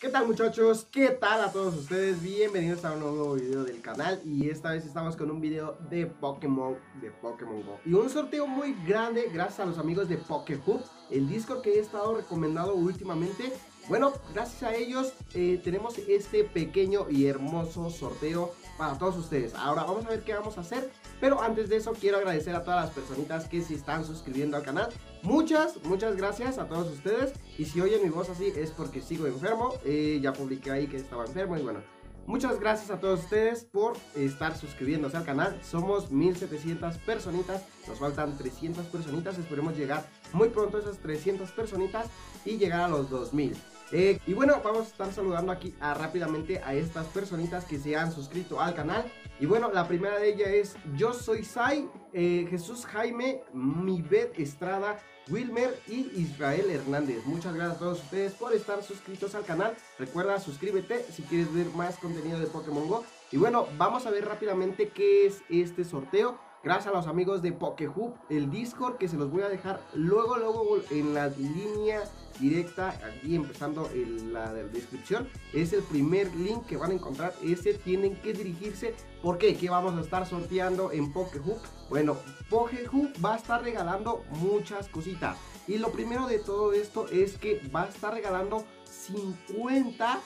¿Qué tal muchachos? ¿Qué tal a todos ustedes? Bienvenidos a un nuevo video del canal y esta vez estamos con un video de Pokémon, de Pokémon GO y un sorteo muy grande gracias a los amigos de PokéHub, el Discord que he estado recomendado últimamente bueno, gracias a ellos eh, tenemos este pequeño y hermoso sorteo para todos ustedes. Ahora vamos a ver qué vamos a hacer. Pero antes de eso quiero agradecer a todas las personitas que se están suscribiendo al canal. Muchas, muchas gracias a todos ustedes. Y si oyen mi voz así es porque sigo enfermo. Eh, ya publiqué ahí que estaba enfermo y bueno. Muchas gracias a todos ustedes por estar suscribiéndose al canal. Somos 1700 personitas. Nos faltan 300 personitas. Esperemos llegar muy pronto a esas 300 personitas y llegar a los 2000. Eh, y bueno, vamos a estar saludando aquí rápidamente a estas personitas que se han suscrito al canal. Y bueno, la primera de ellas es Yo Soy Sai, eh, Jesús Jaime, Mibet Estrada, Wilmer y Israel Hernández. Muchas gracias a todos ustedes por estar suscritos al canal. Recuerda, suscríbete si quieres ver más contenido de Pokémon GO. Y bueno, vamos a ver rápidamente qué es este sorteo. Gracias a los amigos de PokeHub, el Discord que se los voy a dejar luego, luego en la línea directa, aquí empezando en la descripción, es el primer link que van a encontrar, ese tienen que dirigirse, ¿por qué? ¿Qué vamos a estar sorteando en PokeHub? Bueno, PokeHub va a estar regalando muchas cositas, y lo primero de todo esto es que va a estar regalando 50,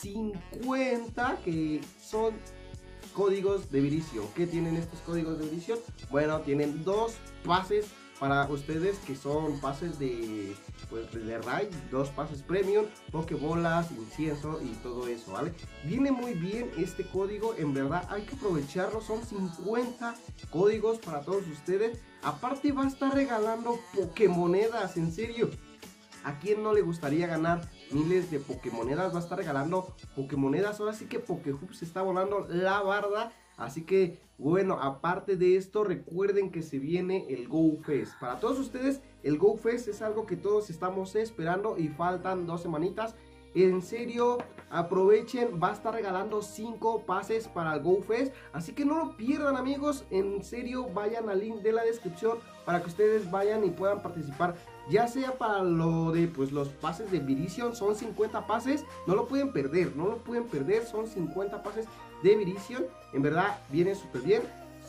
50 que son códigos de visión. ¿Qué tienen estos códigos de visión? Bueno, tienen dos pases para ustedes que son pases de pues de raid, dos pases premium, pokebolas, incienso y todo eso, ¿vale? Viene muy bien este código, en verdad hay que aprovecharlo, son 50 códigos para todos ustedes. Aparte va a estar regalando pokemonedas, en serio. ¿A quién no le gustaría ganar miles de Pokémonedas? Va a estar regalando Pokémonedas. Ahora sí que Pokehub se está volando la barda. Así que, bueno, aparte de esto, recuerden que se viene el Go Fest. Para todos ustedes, el Go Fest es algo que todos estamos esperando y faltan dos semanitas. En serio, aprovechen, va a estar regalando 5 pases para el Go Fest. Así que no lo pierdan amigos, en serio, vayan al link de la descripción para que ustedes vayan y puedan participar. Ya sea para lo de pues los pases de Virizion, son 50 pases, no lo pueden perder, no lo pueden perder, son 50 pases de Virizion. En verdad, viene súper bien.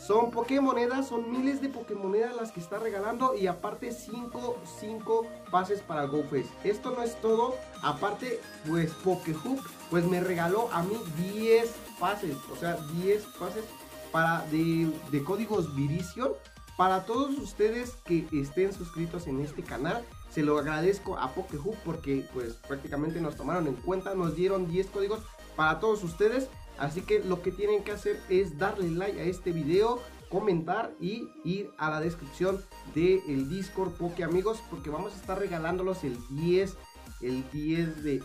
Son Pokémonedas, son miles de Pokémonedas las que está regalando y aparte 5 5 pases para GoFest. Esto no es todo, aparte pues Pokehub pues me regaló a mí 10 pases, o sea 10 pases para de, de códigos Virizion para todos ustedes que estén suscritos en este canal. Se lo agradezco a Pokehub porque pues prácticamente nos tomaron en cuenta, nos dieron 10 códigos para todos ustedes. Así que lo que tienen que hacer es darle like a este video, comentar y ir a la descripción del Discord Poke amigos porque vamos a estar regalándolos el 10, el 10 de...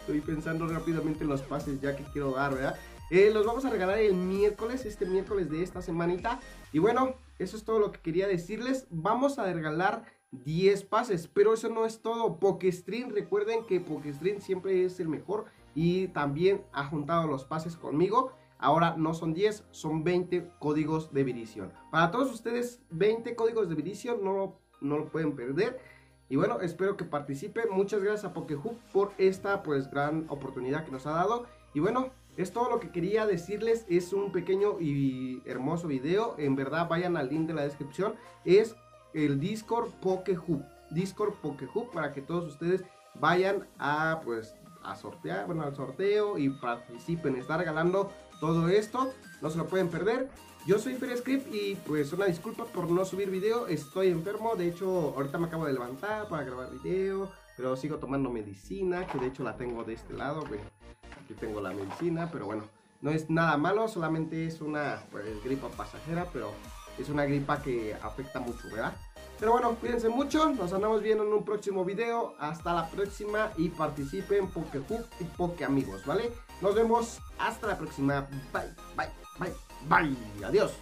estoy pensando rápidamente en los pases ya que quiero dar, ¿verdad? Eh, los vamos a regalar el miércoles, este miércoles de esta semanita. Y bueno, eso es todo lo que quería decirles. Vamos a regalar 10 pases, pero eso no es todo. Pokestream, recuerden que Pokestream siempre es el mejor y también ha juntado los pases conmigo. Ahora no son 10, son 20 códigos de Viridion. Para todos ustedes, 20 códigos de Viridion, no no lo pueden perder. Y bueno, espero que participen. Muchas gracias a Pokehub por esta pues gran oportunidad que nos ha dado. Y bueno, es todo lo que quería decirles. Es un pequeño y hermoso video. En verdad, vayan al link de la descripción. Es el Discord Pokehub. Discord Pokehub para que todos ustedes vayan a pues a sortear, bueno, al sorteo y participen. Está regalando todo esto, no se lo pueden perder. Yo soy Script y pues una disculpa por no subir video, estoy enfermo, de hecho ahorita me acabo de levantar para grabar video, pero sigo tomando medicina, que de hecho la tengo de este lado, Aquí tengo la medicina, pero bueno, no es nada malo, solamente es una pues, gripa pasajera, pero es una gripa que afecta mucho, ¿verdad? Pero bueno, cuídense mucho, nos andamos viendo en un próximo video. Hasta la próxima y participen PokeHook y Poke Amigos, ¿vale? Nos vemos hasta la próxima. Bye, bye, bye, bye. Adiós.